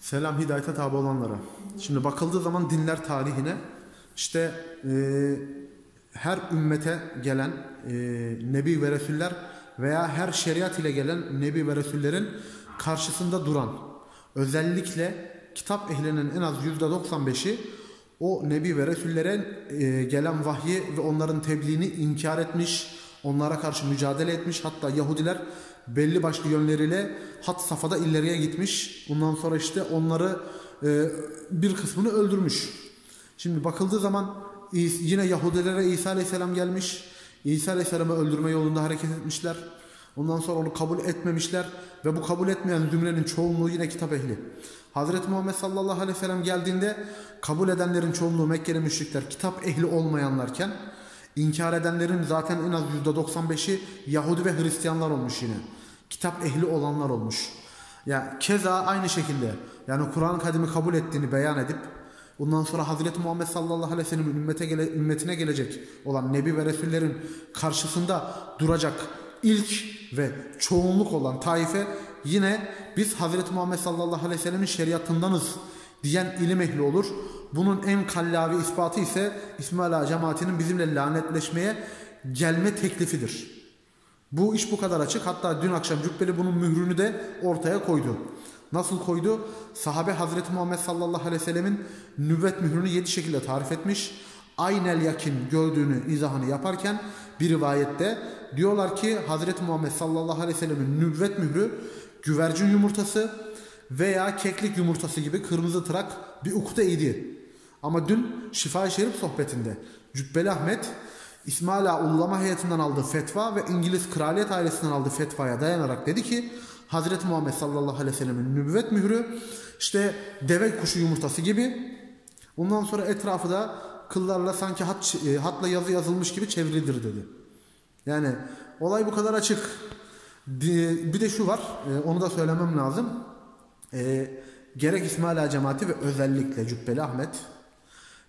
Selam hidayete tabi olanlara. Şimdi bakıldığı zaman dinler tarihine işte e, her ümmete gelen e, nebi ve resuller veya her şeriat ile gelen nebi ve resullerin karşısında duran özellikle kitap ehlinin en az %95'i o nebi ve resullere e, gelen vahyi ve onların tebliğini inkar etmiş, onlara karşı mücadele etmiş. Hatta Yahudiler belli başlı yönleriyle hat safhada ileriye gitmiş. Bundan sonra işte onları e, bir kısmını öldürmüş. Şimdi bakıldığı zaman yine Yahudilere İsa Aleyhisselam gelmiş. İsa Aleyhisselam'ı öldürme yolunda hareket etmişler. Ondan sonra onu kabul etmemişler ve bu kabul etmeyen zümrenin çoğunluğu yine kitap ehli. Hazreti Muhammed sallallahu aleyhi ve sellem geldiğinde kabul edenlerin çoğunluğu Mekkeli müşrikler, kitap ehli olmayanlarken inkar edenlerin zaten en az %95'i Yahudi ve Hristiyanlar olmuş yine. Kitap ehli olanlar olmuş. Ya keza aynı şekilde yani Kur'an-ı Kadim'i kabul ettiğini beyan edip Ondan sonra Hazreti Muhammed sallallahu aleyhi ve sellem'in ümmete gele, ümmetine gelecek olan Nebi ve Resullerin karşısında duracak ilk ve çoğunluk olan taife yine biz Hazreti Muhammed sallallahu aleyhi ve sellemin şeriatındanız diyen ilim ehli olur. Bunun en kallavi ispatı ise İsmaila cemaatinin bizimle lanetleşmeye gelme teklifidir. Bu iş bu kadar açık. Hatta dün akşam Cübbeli bunun mührünü de ortaya koydu. Nasıl koydu? Sahabe Hazreti Muhammed sallallahu aleyhi ve sellemin nüvvet mührünü yedi şekilde tarif etmiş. Aynel yakin gördüğünü izahını yaparken bir rivayette diyorlar ki Hazreti Muhammed sallallahu aleyhi ve sellemin nüvvet mührü güvercin yumurtası veya keklik yumurtası gibi kırmızı tırak bir ukde idi. Ama dün Şifa-i Şerif sohbetinde Cübbeli Ahmet İsmaila Ullama heyetinden aldığı fetva ve İngiliz kraliyet ailesinden aldığı fetvaya dayanarak dedi ki Hazreti Muhammed sallallahu aleyhi ve sellemin nübüvvet mührü işte deve kuşu yumurtası gibi ondan sonra etrafı da kıllarla sanki hat, e, hatla yazı yazılmış gibi çevrilidir dedi. Yani olay bu kadar açık. Bir de şu var e, onu da söylemem lazım. E, gerek İsmaila cemaati ve özellikle Cübbeli Ahmet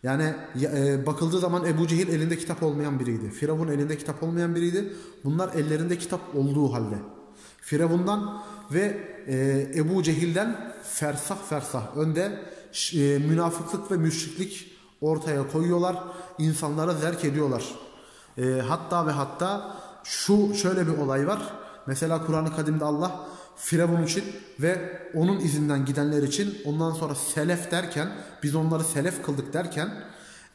yani e, bakıldığı zaman Ebu Cehil elinde kitap olmayan biriydi. Firavun elinde kitap olmayan biriydi. Bunlar ellerinde kitap olduğu halde. Firavundan ve e, Ebu Cehil'den fersah fersah önde e, münafıklık ve müşriklik ortaya koyuyorlar. İnsanlara zerk ediyorlar. E, hatta ve hatta şu şöyle bir olay var. Mesela Kur'an-ı Kadim'de Allah Firavun için ve onun izinden gidenler için ondan sonra selef derken biz onları selef kıldık derken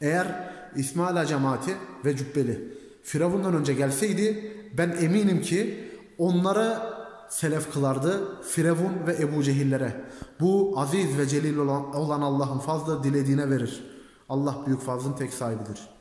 eğer İsmaila cemaati ve Cübbeli Firavun'dan önce gelseydi ben eminim ki onlara selef kılardı Firavun ve Ebu Cehillere. Bu aziz ve celil olan, Allah'ın fazla dilediğine verir. Allah büyük fazlın tek sahibidir.